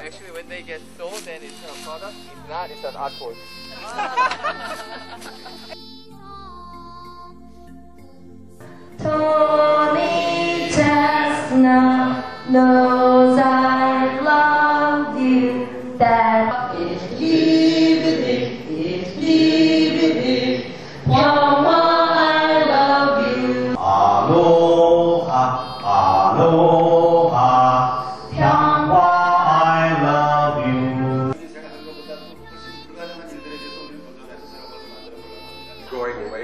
Actually, when they get sold, then it's a product. If not, it's an artwork. Tony Chestnut knows I love you. That is DVD, is DVD. Mama, I love you. Aloha, aloha,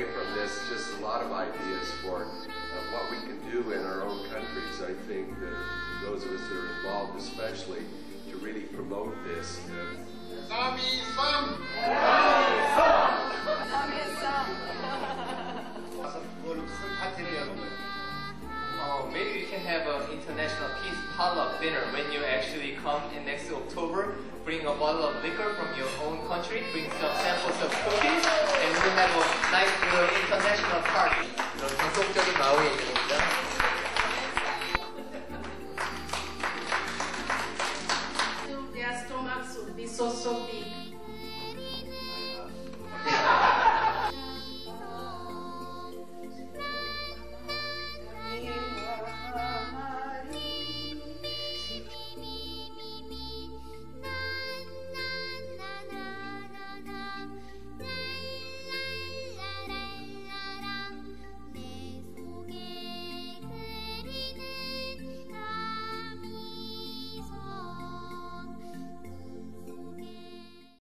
away from this, just a lot of ideas for uh, what we can do in our own countries. I think that those of us that are involved, especially, to really promote this. Uh, Oh, maybe we can have an international peace potluck dinner when you actually come in next October. Bring a bottle of liquor from your own country, bring some samples of cookies, and we'll have a nice 사악이 이런 stomachs would be so